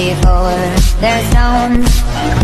before their stones